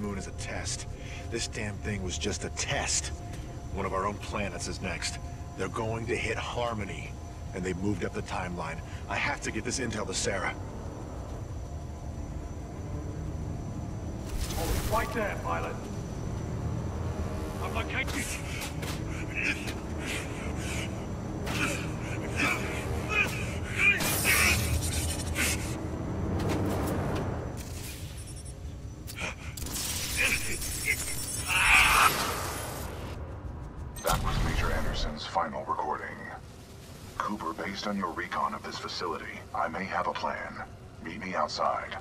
moon as a test. This damn thing was just a test. One of our own planets is next. They're going to hit Harmony. And they moved up the timeline. I have to get this intel to Sarah. Right there, pilot. I've located... Anderson's final recording. Cooper, based on your recon of this facility, I may have a plan. Meet me outside.